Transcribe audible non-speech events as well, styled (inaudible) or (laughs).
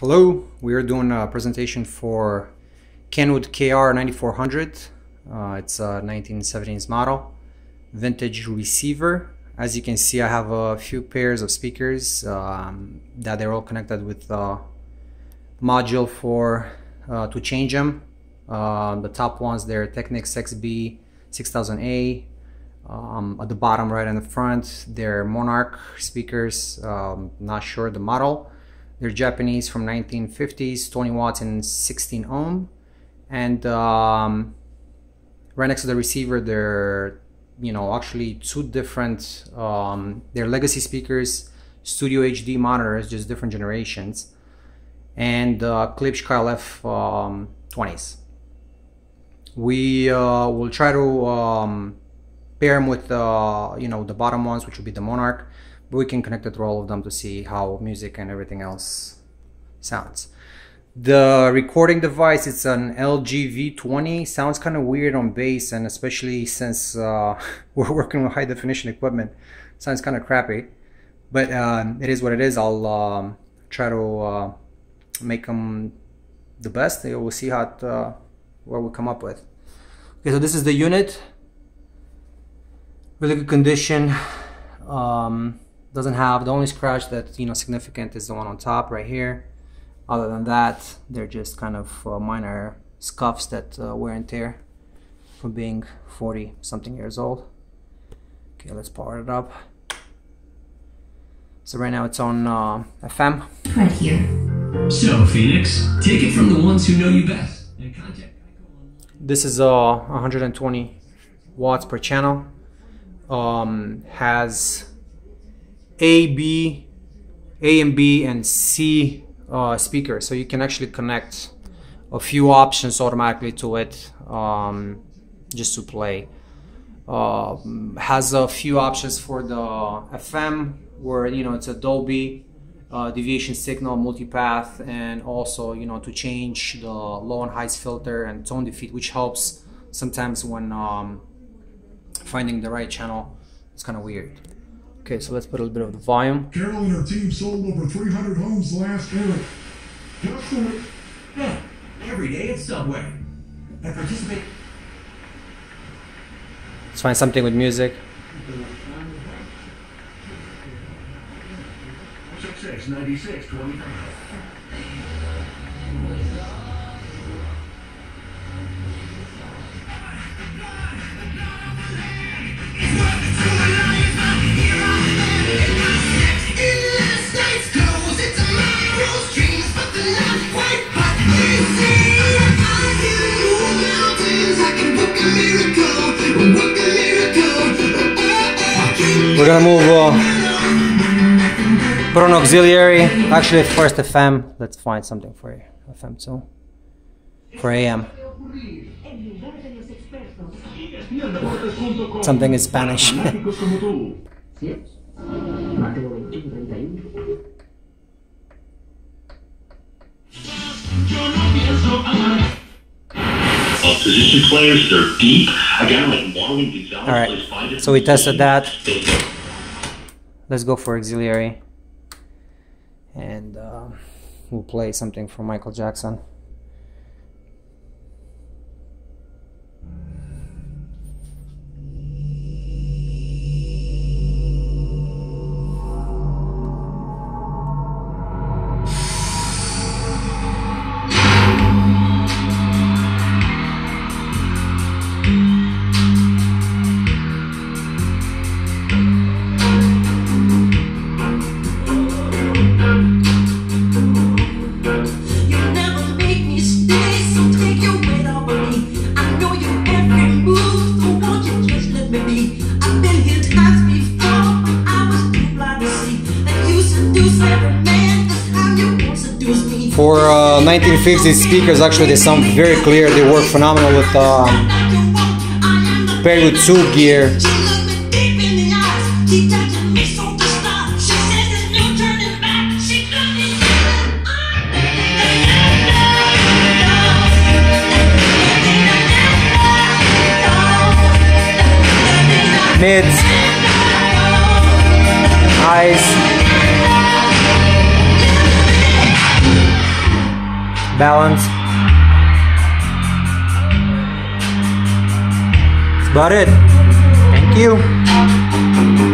Hello, we are doing a presentation for Kenwood KR9400. Uh, it's a 1970s model, vintage receiver. As you can see, I have a few pairs of speakers um, that they're all connected with a module for uh, to change them. Uh, the top ones, they're Technics SB 6000A. Um, at the bottom right in the front, they're Monarch speakers. Um, not sure the model. They're Japanese from 1950s, 20 watts and 16 ohm. And um, right next to the receiver, they're you know actually two different. Um, they're legacy speakers, Studio HD monitors, just different generations, and uh, Klipsch KLF um, 20s. We uh, will try to um, pair them with uh, you know the bottom ones, which would be the Monarch we can connect it to all of them to see how music and everything else sounds. The recording device, it's an LG V20. Sounds kind of weird on bass, and especially since uh, (laughs) we're working with high definition equipment, sounds kind of crappy. But um, it is what it is. I'll um, try to uh, make them the best. We'll see how it, uh, what we come up with. Okay, so this is the unit. Really good condition. Um, doesn't have the only scratch that you know significant is the one on top right here. Other than that they're just kind of uh, minor scuffs that uh, wear and tear from being 40 something years old. Okay let's power it up. So right now it's on uh, FM right here. So Phoenix take it from the ones who know you best. And contact this is uh 120 watts per channel. Um, has a, B, A and B and C uh, speaker. So you can actually connect a few options automatically to it um, just to play. Uh, has a few options for the FM where you know it's a Dolby uh, deviation signal multipath and also you know to change the low and highs filter and tone defeat which helps sometimes when um, finding the right channel it's kind of weird Okay, so let's put a little bit of the volume. Carol and her team sold over 300 homes last year. Just like yeah, every day at Subway. I participate. Let's find something with music. Six, six, 96, 25. We're gonna move uh, put on auxiliary. Actually, first FM. Let's find something for you. FM too. For AM. Something in Spanish. (laughs) (laughs) Uh, position players, they're deep. A guy like Marlon Gonzalez All right. So we tested that. Let's go for auxiliary, and uh, we'll play something from Michael Jackson. 1950s speakers, actually they sound very clear. They work phenomenal with um, paired with tube gear. Mids, highs. Balance. That's about it. Thank you.